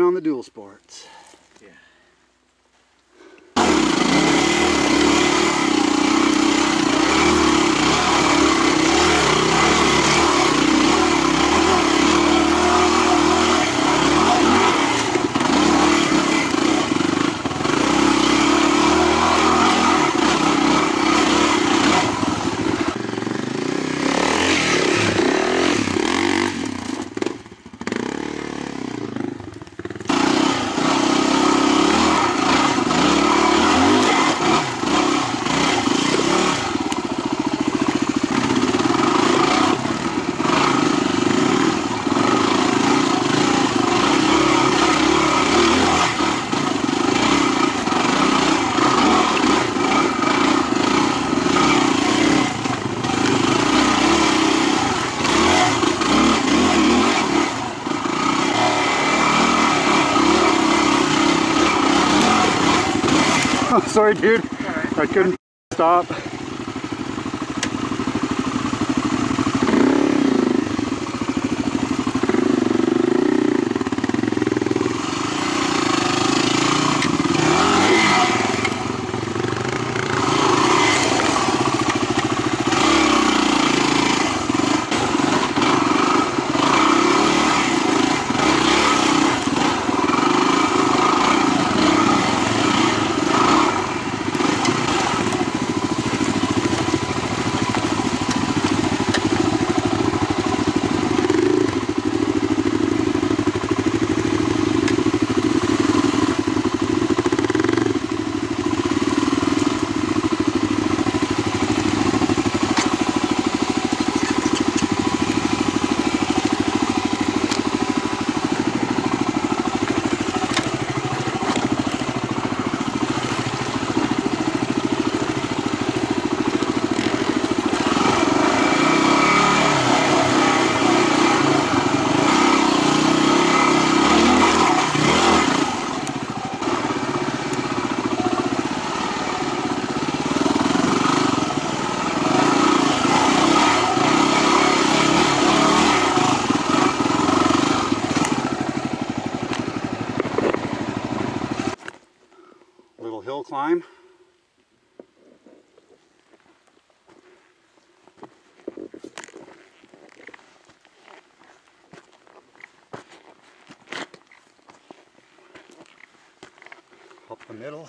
on the dual sports. sorry, dude. I couldn't stop. The middle.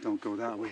Don't go that way.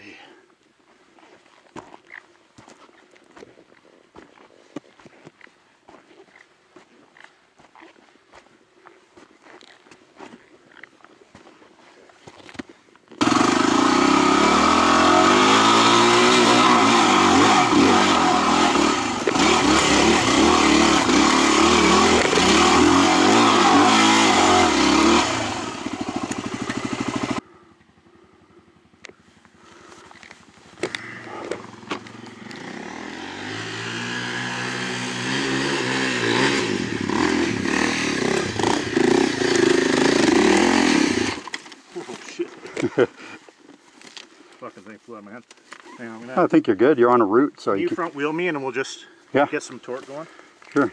I think you're good. You're on a route, so you you can. front wheel me and we'll just Yeah. get some torque going. Sure.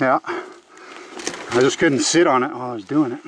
Yeah. I just couldn't sit on it while I was doing it.